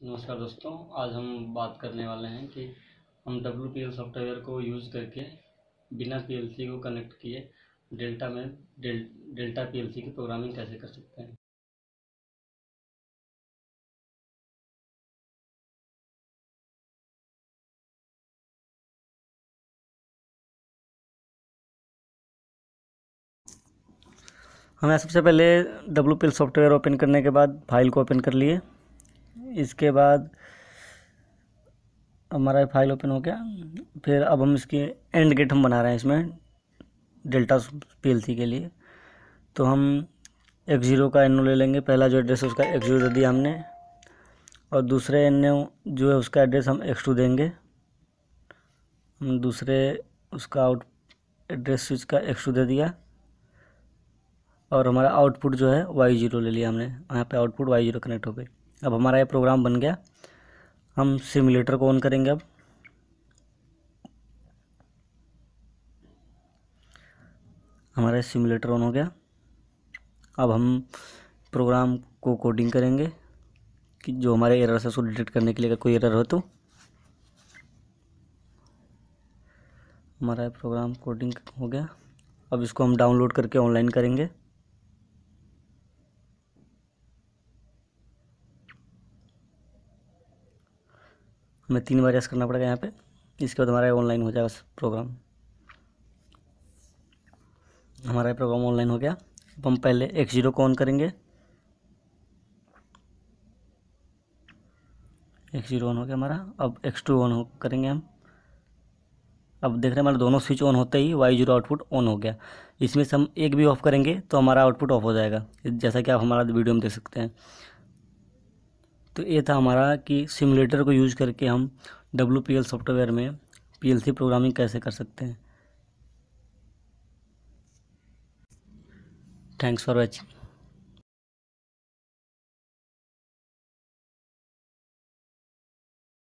नमस्कार दोस्तों, आज हम बात करने वाले हैं कि हम डब्ल्यू सॉफ्टवेयर को यूज़ करके बिना पी एल सी को कनेक्ट किए डेल्टा में डेल, डेल्टा पी एल सी की प्रोग्रामिंग कैसे कर सकते हैं? हमें सबसे पहले डब्ल्यू सॉफ्टवेयर ओपन करने के बाद फ़ाइल को ओपन कर लिए। इसके बाद हमारा फ़ाइल ओपन हो गया। फिर अब हम इसके एंड गेट हम बना रहे हैं इसमें डेल्टा पीएलसी के लिए। तो हम एक ज़ीरो का एन ले लेंगे। पहला जो एड्रेस है उसका एक ज़ीरो दे दिया हमने। और दूसरे एन जो है उसका एड्रेस हम एक्स टू देंगे। हम दूसरे उसका आउट एड्रेस स्विच का एक्स टू दे दिया। और हमारा आउटपुट जो है वाई ज़ीरो ले लिया हमने। यहाँ पे आउटपुट वाई ज़ीरो कनेक्ट हो गई। अब हमारा ये प्रोग्राम बन गया। हम सिमुलेटर को ऑन करेंगे अब। हमारा सिमुलेटर ऑन हो गया। अब हम प्रोग्राम को कोडिंग करेंगे कि जो हमारे एरर है उसको डिटेक्ट करने के लिए अगर कोई एरर हो तो। हमारा प्रोग्राम कोडिंग हो गया। अब इसको हम डाउनलोड करके ऑनलाइन करेंगे। हमें तीन बार यस करना पड़ेगा यहाँ पे। इसके बाद हमारा ऑनलाइन हो जाएगा प्रोग्राम हमारा प्रोग्राम ऑनलाइन हो गया। अब हम पहले एक्स ज़ीरो को ऑन करेंगे। एक्स ज़ीरो ऑन हो गया हमारा। अब एक्स टू ऑन करेंगे हम। अब देख रहे हैं, हमारे दोनों स्विच ऑन होते ही वाई ज़ीरो आउटपुट ऑन हो गया। इसमें से हम एक भी ऑफ़ करेंगे तो हमारा आउटपुट ऑफ़ हो जाएगा। जैसा कि आप हमारा वीडियो में देख सकते हैं। तो ये था हमारा कि सिमुलेटर को यूज़ करके हम डब्ल्यू पी एल सॉफ्टवेयर में पी एल सी प्रोग्रामिंग कैसे कर सकते हैं। Thanks for watching